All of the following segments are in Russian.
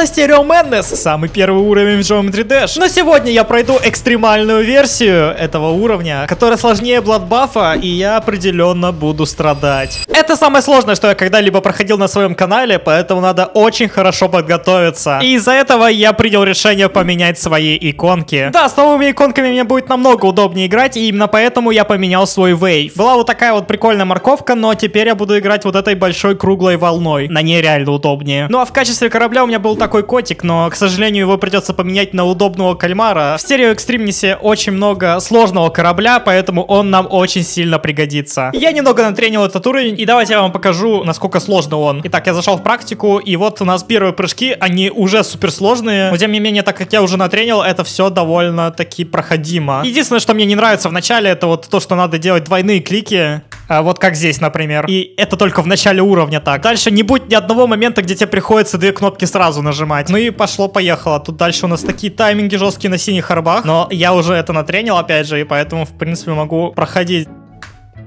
Это Stereo Madness, самый первый уровень в Geometry Dash. Но сегодня я пройду экстремальную версию этого уровня, которая сложнее Бладбафа, и я определенно буду страдать. Это самое сложное, что я когда-либо проходил на своем канале, поэтому надо очень хорошо подготовиться. И из-за этого я принял решение поменять свои иконки. Да, с новыми иконками мне будет намного удобнее играть, и именно поэтому я поменял свой Wave. Была вот такая вот прикольная морковка, но теперь я буду играть вот этой большой круглой волной. На ней реально удобнее. Ну а в качестве корабля у меня был такой котик, но, к сожалению, его придется поменять на удобного кальмара. В стерео экстримнисе очень много сложного корабля, поэтому он нам очень сильно пригодится. Я немного натренил этот уровень, и давайте я вам покажу, насколько сложно он. Итак, я зашел в практику, и вот у нас первые прыжки, они уже суперсложные. Но тем не менее, так как я уже натренил, это все довольно-таки проходимо. Единственное, что мне не нравится в начале, это вот то, что надо делать двойные клики. А, вот как здесь, например. И это только в начале уровня так. Дальше не будет ни одного момента, где тебе приходится две кнопки сразу нажимать. Ну и пошло-поехало. Тут дальше у нас такие тайминги жесткие на синих арбах. Но я уже это натренил, опять же, и поэтому, в принципе, могу проходить.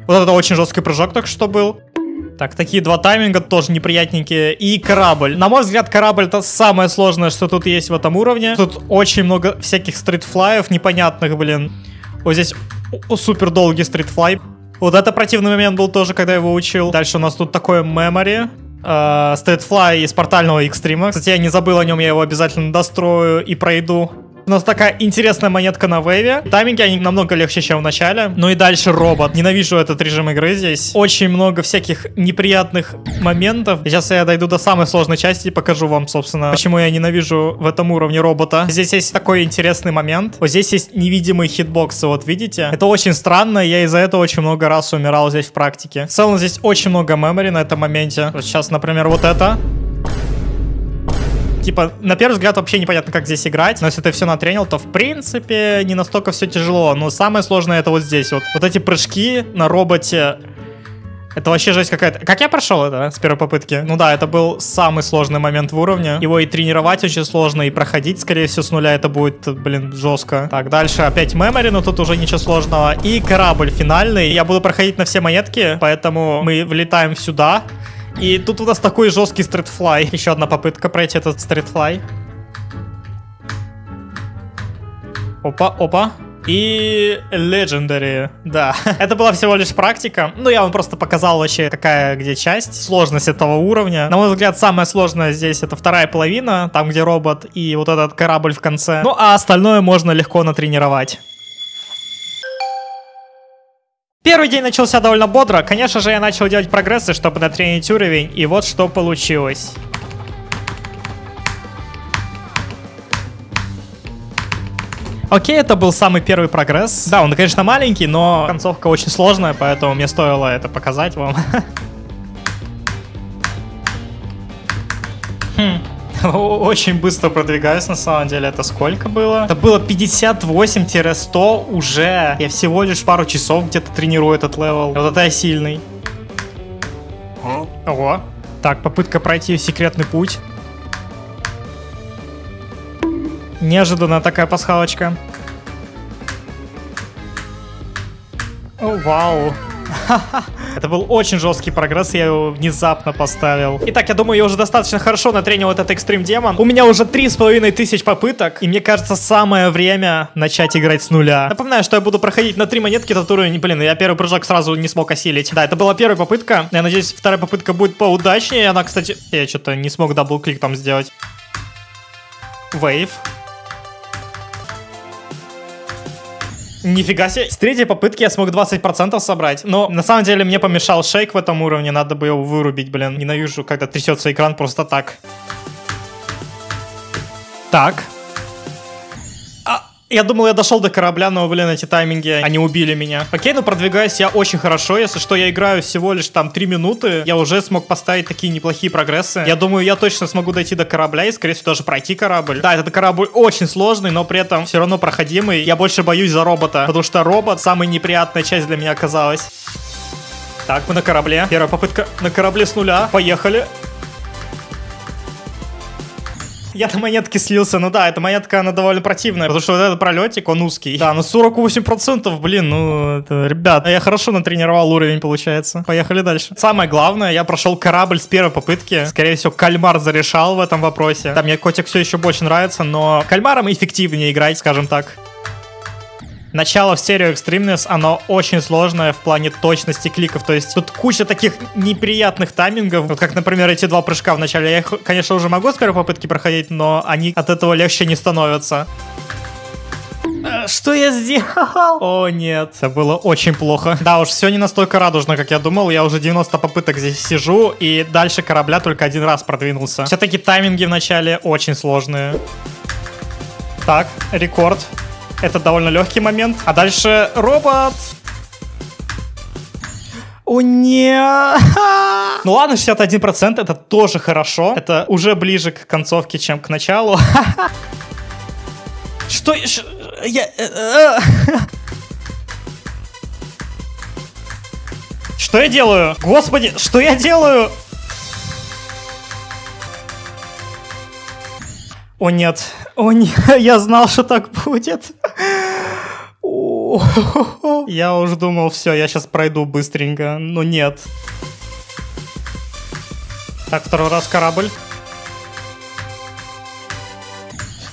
Вот это очень жесткий прыжок только что был. Так, такие два тайминга тоже неприятненькие. И корабль. На мой взгляд, корабль это самое сложное, что тут есть в этом уровне. Тут очень много всяких стритфлаев непонятных, блин. Вот здесь супер долгий стритфлай. Вот это противный момент был тоже, когда я его учил. Дальше у нас тут такое. Uh, Streetfly из портального экстрима. Кстати, я не забыл о нем, я его обязательно дострою и пройду. У нас такая интересная монетка на вейве. Тайминги, они намного легче, чем в начале. Ну и дальше робот. Ненавижу этот режим игры здесь. Очень много всяких неприятных моментов. Сейчас я дойду до самой сложной части и покажу вам, собственно, почему я ненавижу в этом уровне робота. Здесь есть такой интересный момент. Вот здесь есть невидимые хитбоксы, вот видите? Это очень странно, я из-за этого очень много раз умирал здесь в практике. В целом здесь очень много мемори на этом моменте. Вот сейчас, например, вот это типа, на первый взгляд вообще непонятно, как здесь играть, но если ты все натренил, то в принципе не настолько все тяжело. Но самое сложное это вот здесь вот. Вот эти прыжки на роботе, это вообще жесть какая-то. Как я прошел это с первой попытки? Ну да, это был самый сложный момент в уровне. Его и тренировать очень сложно, и проходить, скорее всего, с нуля это будет, блин, жестко. Так, дальше опять мемори, но тут уже ничего сложного. И корабль финальный. Я буду проходить на все монетки, поэтому мы влетаем сюда. И тут у нас такой жесткий стритфлай. Еще одна попытка пройти этот стритфлай. Опа, опа. И Legendary, да. Это была всего лишь практика. Ну, я вам просто показал вообще, какая где часть, сложность этого уровня. На мой взгляд, самое сложное здесь это вторая половина, там, где робот и вот этот корабль в конце. Ну, а остальное можно легко натренировать. Первый день начался довольно бодро. Конечно же, я начал делать прогрессы, чтобы натренить уровень, и вот что получилось. Окей, это был самый первый прогресс. Да, он, конечно, маленький, но концовка очень сложная, поэтому мне стоило это показать вам. хм. Очень быстро продвигаюсь, на самом деле. Это сколько было? Это было 58-100 уже. Я всего лишь пару часов где-то тренирую этот level. Вот это я сильный. Ого. Так, попытка пройти секретный путь. Неожиданно такая пасхалочка. О, вау. Это был очень жесткий прогресс, я его внезапно поставил. Итак, я думаю, я уже достаточно хорошо натренил этот extreme demon. У меня уже три с половиной тысяч попыток, и мне кажется, самое время начать играть с нуля. Напоминаю, что я буду проходить на три монетки уровень. Блин, я первый прыжок сразу не смог осилить. Да, это была первая попытка. Я надеюсь, вторая попытка будет поудачнее. Она, кстати, я что-то не смог double click там сделать. Вейв. Нифига себе. С третьей попытки я смог 20% собрать. Но на самом деле мне помешал шейк в этом уровне. Надо бы его вырубить, блин. Ненавижу, когда трясется экран просто так. Так. Я думал, я дошел до корабля, но, блин, эти тайминги, они убили меня. Окей, ну продвигаюсь я очень хорошо. Если что, я играю всего лишь там 3 минуты. Я уже смог поставить такие неплохие прогрессы. Я думаю, я точно смогу дойти до корабля и, скорее всего, даже пройти корабль. Да, этот корабль очень сложный, но при этом все равно проходимый. Я больше боюсь за робота, потому что робот самая неприятная часть для меня оказалась. Так, мы на корабле. Первая попытка на корабле с нуля. Поехали. Я на монетке слился, ну да, эта монетка, она довольно противная, потому что вот этот пролетик, он узкий. Да, ну 48%, блин, ну, это, ребят, я хорошо натренировал уровень, получается. Поехали дальше. Самое главное, я прошел корабль с первой попытки. Скорее всего, кальмар зарешал в этом вопросе. Да, мне котик все еще больше нравится, но кальмаром эффективнее играть, скажем так. Начало в серию Extremeness, оно очень сложное в плане точности кликов. То есть тут куча таких неприятных таймингов. Вот как, например, эти два прыжка в начале. Я их, конечно, уже могу с первой попытки проходить, но они от этого легче не становятся. Э, что я сделал? О, нет. Это было очень плохо. Да уж, все не настолько радужно, как я думал. Я уже 90 попыток здесь сижу, и дальше корабля только один раз продвинулся. Все-таки тайминги в начале очень сложные. Так, рекорд. Это довольно легкий момент. А дальше робот. О, нет. Ну ладно, 61% это тоже хорошо. Это уже ближе к концовке, чем к началу. Что? Я... Э, э. Что я делаю? Господи, что я делаю? О нет, о нет, я знал, что так будет. Я уже думал, все, я сейчас пройду быстренько, но нет. Так, второй раз корабль.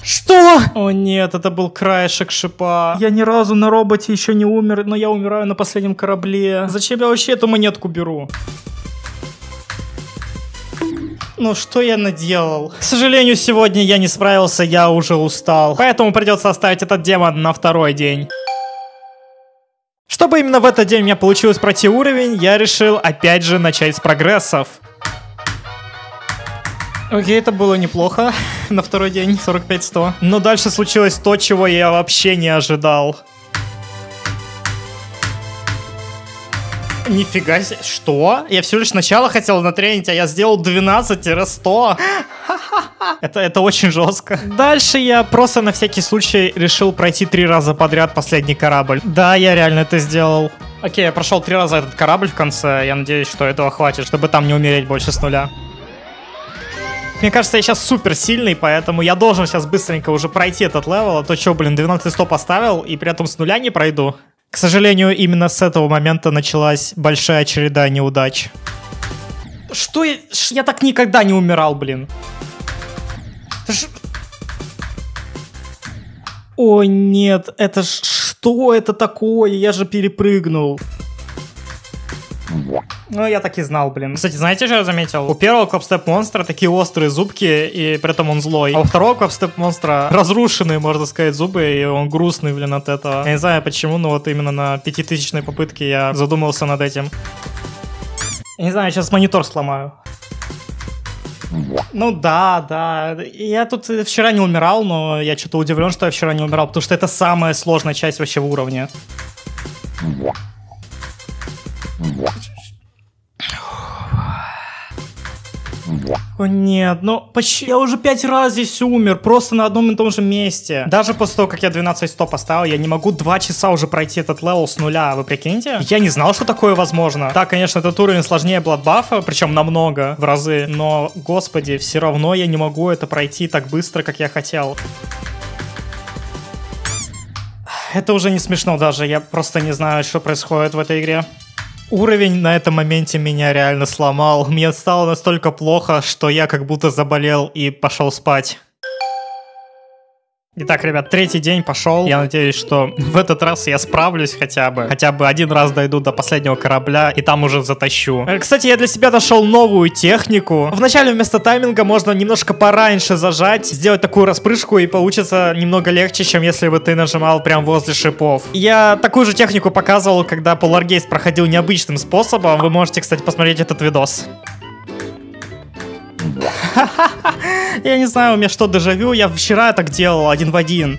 Что? О нет, это был краешек шипа. Я ни разу на роботе еще не умер, но я умираю на последнем корабле. Зачем я вообще эту монетку беру? Ну, что я наделал? К сожалению, сегодня я не справился, я уже устал. Поэтому придется оставить этот демон на второй день. Чтобы именно в этот день у меня получилось пройти уровень, я решил опять же начать с прогрессов. Окей, это было неплохо на второй день, 45-100. Но дальше случилось то, чего я вообще не ожидал. Нифига себе. Что? Я всего лишь начало хотел натренить, а я сделал 12-100. Это, это очень жестко. Дальше я просто на всякий случай решил пройти три раза подряд последний корабль. Да, я реально это сделал. Окей, я прошел три раза этот корабль в конце. Я надеюсь, что этого хватит, чтобы там не умереть больше с нуля. Мне кажется, я сейчас супер сильный, поэтому я должен сейчас быстренько уже пройти этот level. А то что, блин, 12-100 поставил и при этом с нуля не пройду. К сожалению, именно с этого момента началась большая череда неудач. Что я... Я так никогда не умирал, блин. Ш... О, нет, это ж... Что это такое? Я же перепрыгнул. Ну, я так и знал, блин. Кстати, знаете, что я заметил? У первого клапстеп монстра такие острые зубки, и при этом он злой. А у второго клапстеп монстра разрушенные, можно сказать, зубы, и он грустный, блин, от этого. Я не знаю почему, но вот именно на пятитысячной попытке я задумался над этим. Я не знаю, я сейчас монитор сломаю. Ну да, да. Я тут вчера не умирал, но я что-то удивлен, что я вчера не умирал, потому что это самая сложная часть вообще в уровне. О нет, ну почти я уже пять раз здесь умер, просто на одном и том же месте. Даже после того, как я 1200 поставил, я не могу два часа уже пройти этот level с нуля, вы прикиньте? Я не знал, что такое возможно. Да, конечно, этот уровень сложнее Bloodbath'а, причем намного, в разы, но, господи, все равно я не могу это пройти так быстро, как я хотел. Это уже не смешно даже, я просто не знаю, что происходит в этой игре. Уровень на этом моменте меня реально сломал. Мне стало настолько плохо, что я как будто заболел и пошел спать. Итак, ребят, третий день пошел. Я надеюсь, что в этот раз я справлюсь хотя бы. Хотя бы один раз дойду до последнего корабля и там уже затащу. Э, кстати, я для себя нашел новую технику. Вначале вместо тайминга можно немножко пораньше зажать, сделать такую распрыжку и получится немного легче, чем если бы ты нажимал прям возле шипов. Я такую же технику показывал, когда Polargaze проходил необычным способом. Вы можете, кстати, посмотреть этот видос. Я не знаю, у меня что, дежавю? Я вчера так делал, один в один.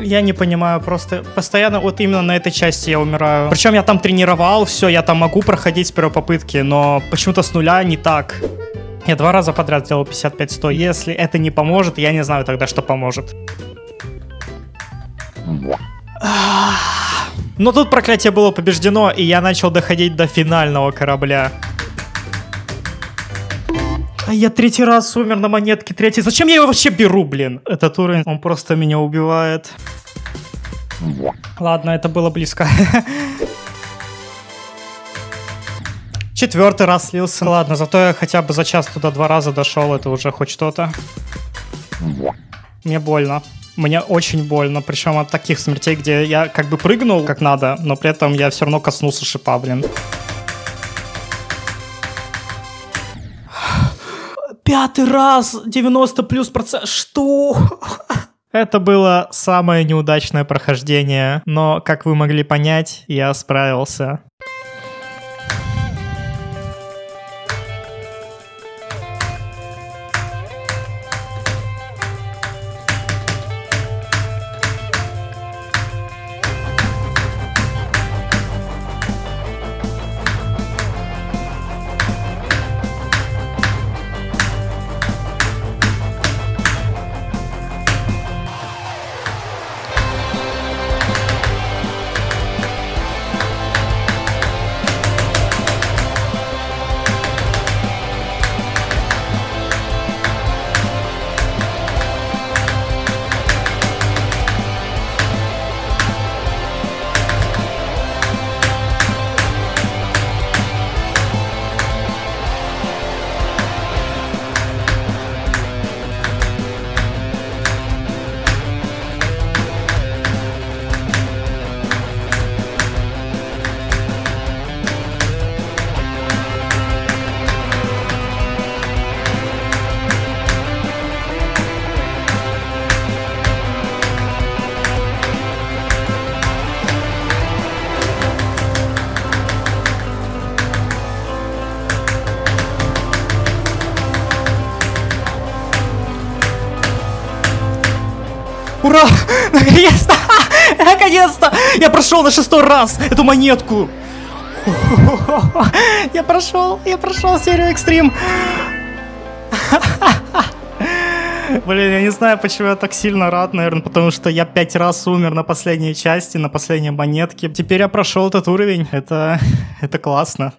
Я не понимаю, просто постоянно вот именно на этой части я умираю. Причем я там тренировал, все, я там могу проходить с первой попытки, но почему-то с нуля не так. Я два раза подряд сделал 55-100. Если это не поможет, я не знаю тогда, что поможет. Но тут проклятие было побеждено, и я начал доходить до финального корабля. А я третий раз умер на монетке, третий. Зачем я его вообще беру, блин? Этот уровень, он просто меня убивает. Ладно, это было близко. Четвертый раз слился. Ладно, зато я хотя бы за час туда два раза дошел, это уже хоть что-то. Мне больно. Мне очень больно, причем от таких смертей, где я как бы прыгнул как надо, но при этом я все равно коснулся шипа, блин. Пятый раз 90 плюс процент. Что? Это было самое неудачное прохождение, но, как вы могли понять, я справился. Ура! Наконец-то! Наконец-то! Я прошел на шестой раз эту монетку! Я прошел, я прошел серию экстрим. Блин, я не знаю, почему я так сильно рад, наверное, потому что я пять раз умер на последней части, на последней монетке. Теперь я прошел этот уровень, это, это классно.